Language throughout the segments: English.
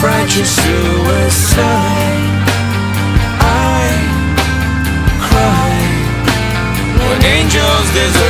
fragile suicide. I cry When angels deserve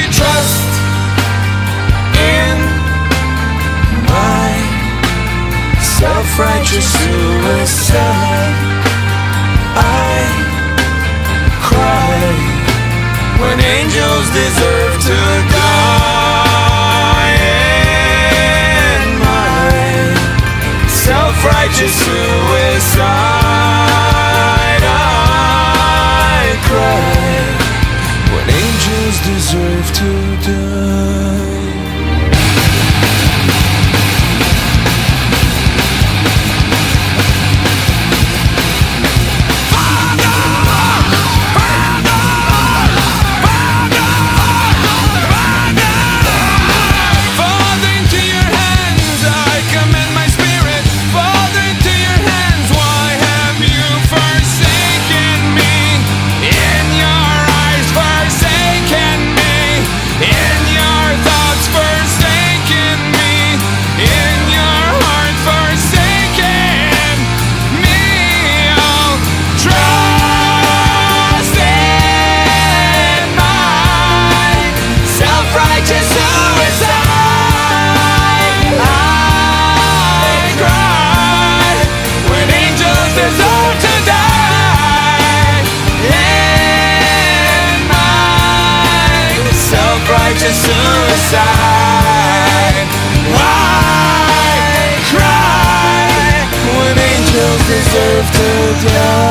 you trust in my self-righteous suicide? I cry when angels deserve deserve to die. deserve to die.